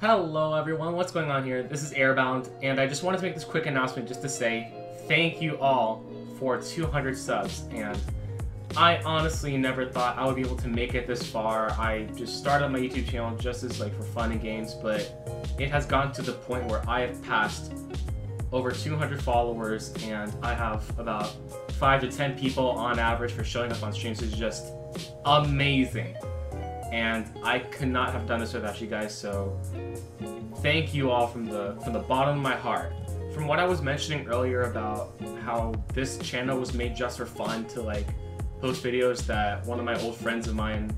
Hello everyone, what's going on here? This is Airbound, and I just wanted to make this quick announcement just to say thank you all for 200 subs, and I honestly never thought I would be able to make it this far. I just started my YouTube channel just as like for fun and games, but it has gotten to the point where I have passed over 200 followers, and I have about 5 to 10 people on average for showing up on streams, which is just amazing and I could not have done this without you guys. So thank you all from the from the bottom of my heart. From what I was mentioning earlier about how this channel was made just for fun to like post videos that one of my old friends of mine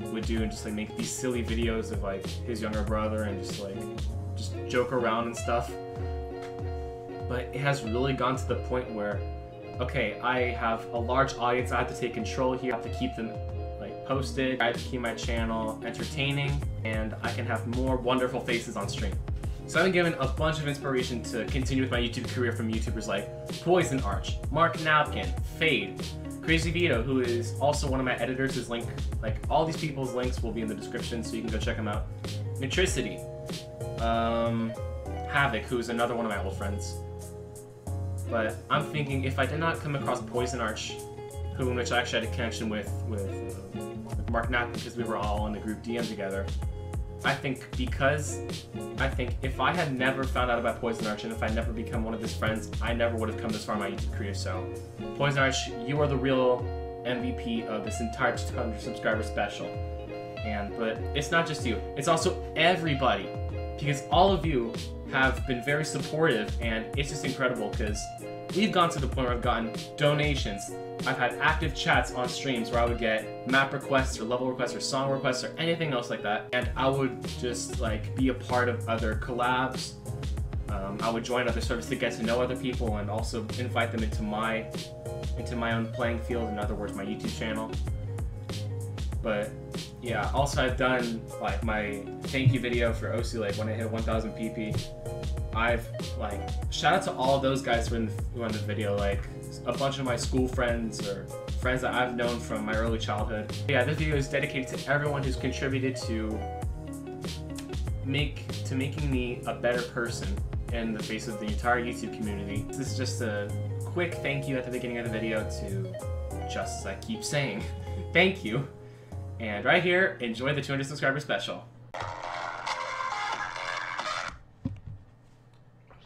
would do and just like make these silly videos of like his younger brother and just like just joke around and stuff. But it has really gone to the point where okay, I have a large audience I have to take control here, I have to keep them posted. I keep my channel entertaining and I can have more wonderful faces on stream. So I've been given a bunch of inspiration to continue with my YouTube career from YouTubers like Poison Arch, Mark Napkin, Fade, Crazy Vito, who is also one of my editors. His link, like all these people's links will be in the description so you can go check them out. Nitricity, um, Havok, who is another one of my old friends. But I'm thinking if I did not come across Poison Arch, who in which I actually had a connection with, with uh, Mark not because we were all in the group DM together. I think because I think if I had never found out about Poison Arch and if I never become one of his friends, I never would have come this far in my YouTube career. So, Poison Arch, you are the real MVP of this entire 200 subscriber special. And but it's not just you; it's also everybody, because all of you have been very supportive, and it's just incredible because we've gone to the point where I've gotten donations. I've had active chats on streams where I would get map requests or level requests or song requests or anything else like that. And I would just like be a part of other collabs. Um, I would join other servers to get to know other people and also invite them into my into my own playing field, in other words, my YouTube channel. But yeah, also I've done like my thank you video for OC Lake when I hit 1000 PP. I've like shout out to all those guys who in, the, who in the video, like a bunch of my school friends or friends that I've known from my early childhood. Yeah, this video is dedicated to everyone who's contributed to make to making me a better person in the face of the entire YouTube community. This is just a quick thank you at the beginning of the video to just as I keep saying, thank you. And right here, enjoy the 200 subscriber special.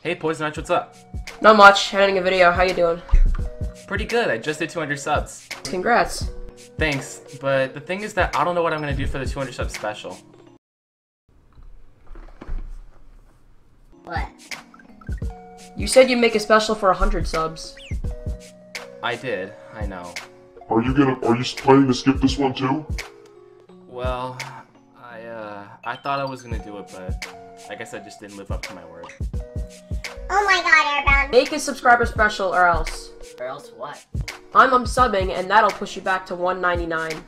Hey, Poison Arch, what's up? Not much. Editing a video. How you doing? Pretty good. I just did 200 subs. Congrats. Thanks, but the thing is that I don't know what I'm gonna do for the 200 sub special. What? You said you'd make a special for 100 subs. I did. I know. Are you gonna? Are you planning to skip this one too? Well, I uh, I thought I was gonna do it, but I guess I just didn't live up to my word. Oh my god, Airbound. Make a subscriber special or else. Or else what? I'm unsubbing and that'll push you back to 199.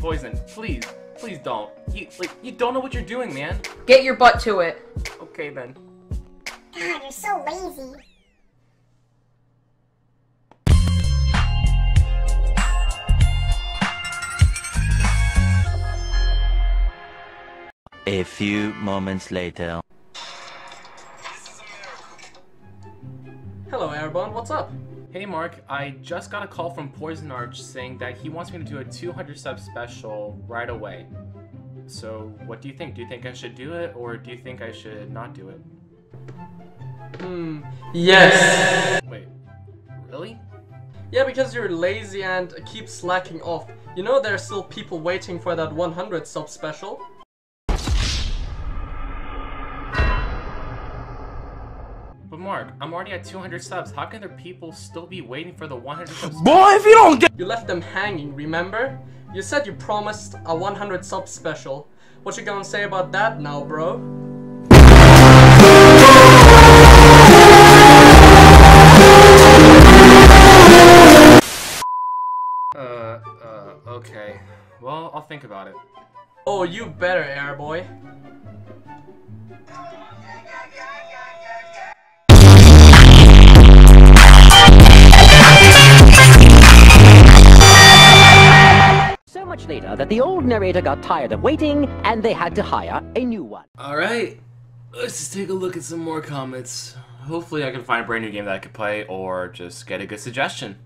Poison, please, please don't. You like you don't know what you're doing, man. Get your butt to it. Okay then. God, you're so lazy. A few moments later. Hello, Airbound. What's up? Hey Mark, I just got a call from Poison Arch saying that he wants me to do a 200 sub special right away. So, what do you think? Do you think I should do it, or do you think I should not do it? Hmm. Yes. Wait, really? Yeah, because you're lazy and keep slacking off. You know there are still people waiting for that 100 sub special. Mark, I'm already at 200 subs. How can there people still be waiting for the 100 subs? Boy, if you don't get You left them hanging, remember? You said you promised a 100 sub special. What you gonna say about that now, bro? Uh, uh, okay. Well, I'll think about it. Oh, you better, airboy. That the old narrator got tired of waiting and they had to hire a new one. Alright, let's just take a look at some more comments. Hopefully I can find a brand new game that I could play or just get a good suggestion.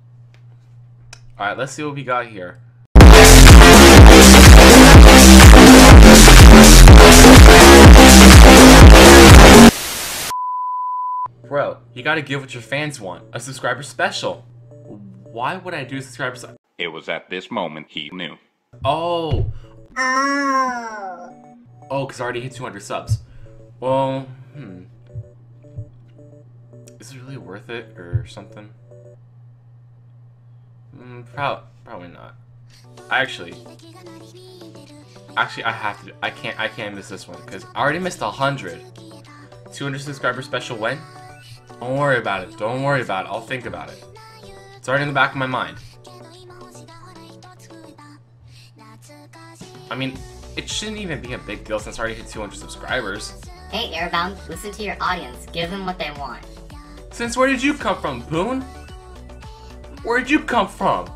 Alright, let's see what we got here. Bro, you gotta give what your fans want. A subscriber special. Why would I do a subscriber special? It was at this moment he knew. Oh, Oh. Oh, because I already hit 200 subs. Well, hmm. Is it really worth it or something? Mm, prob probably not. Actually, actually, I have to. I can't. I can't miss this one because I already missed 100. 200 subscriber special when? Don't worry about it. Don't worry about it. I'll think about it. It's already in the back of my mind. I mean, it shouldn't even be a big deal since I already hit 200 subscribers. Hey, Airbound, listen to your audience. Give them what they want. Since where did you come from, Boone? Where'd you come from?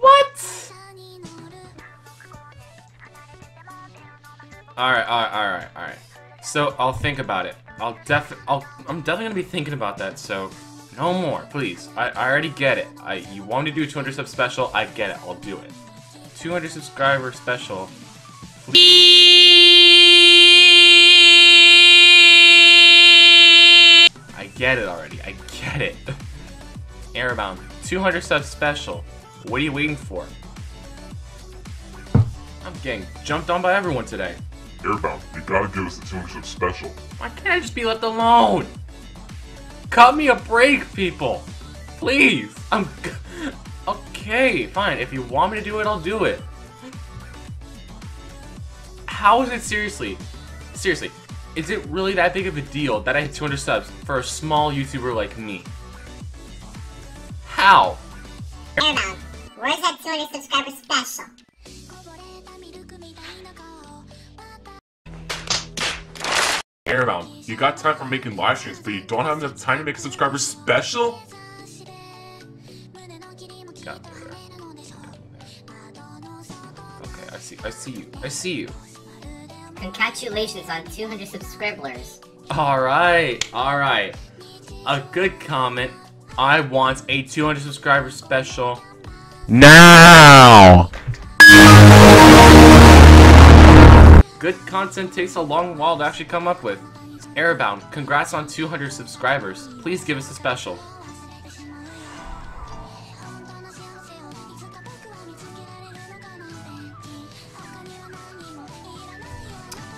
What? Alright, alright, alright, alright. So, I'll think about it. I'll def- I'll- I'm definitely gonna be thinking about that, so... No more, please. I, I already get it. I You want me to do a 200 sub special? I get it. I'll do it. 200 subscriber special. I get it already. I get it. Airbound. 200 sub special. What are you waiting for? I'm getting jumped on by everyone today. Airbound, you gotta give us the 200 sub special. Why can't I just be left alone? Cut me a break, people. Please. I'm. Okay, fine. If you want me to do it, I'll do it. How is it seriously? Seriously, is it really that big of a deal that I hit 200 subs for a small YouTuber like me? How? Where's that 200 subscriber special? Airbound, you got time for making live streams, but you don't have enough time to make a subscriber special? Got me there. Got me there. Okay, I see. I see you. I see you. Congratulations on 200 subscribers. Alright, alright. A good comment. I want a 200 subscriber special. Now! Good content takes a long while to actually come up with. Airbound, congrats on 200 subscribers. Please give us a special.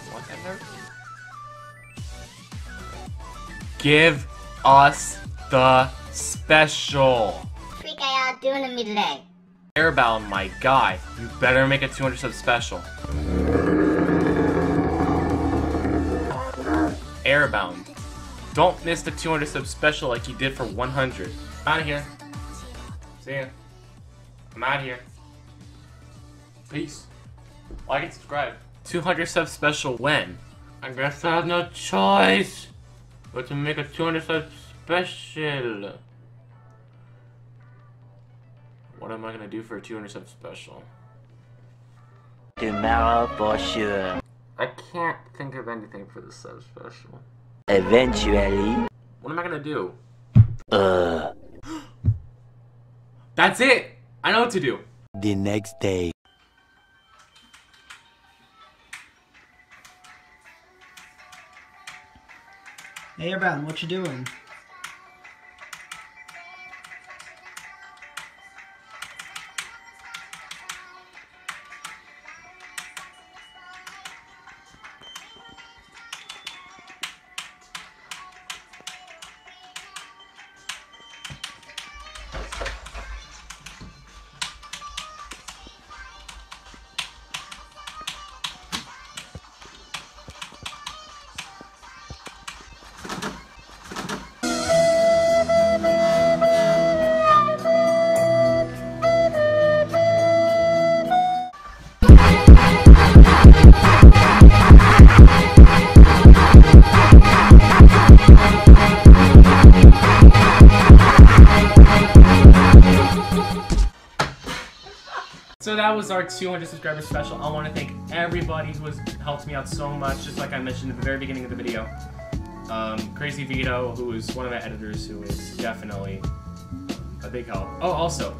What that nerd? Give us the special. Freak are y'all doing to me today? Airbound, my guy, you better make a 200 sub special. Airbound, don't miss the 200 sub special like you did for 100. Out of here. See ya. I'm out of here. Peace. Like and subscribe. 200 sub special when? I guess I have no choice but to make a 200 sub special. What am I gonna do for a 200 sub special? Tomorrow for sure. I can't think of anything for the sub special. Eventually. What am I gonna do? Uh. That's it! I know what to do. The next day. Hey, Airbound, what you doing? Was our 200 subscriber special. I want to thank everybody who has helped me out so much, just like I mentioned at the very beginning of the video. Um, Crazy Vito, who is one of my editors, who is definitely a big help. Oh, also,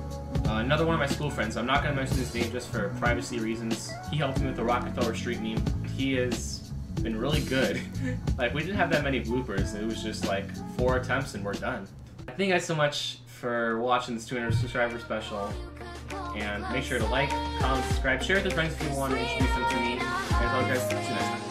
uh, another one of my school friends. I'm not going to mention his name just for privacy reasons. He helped me with the Rockefeller Street meme. He has been really good. like, we didn't have that many bloopers. It was just like four attempts and we're done. I thank you guys so much for watching this 200 subscriber special. And make sure to like, comment, subscribe, share with your friends if you want to introduce them to me. And I'll guys see you next time.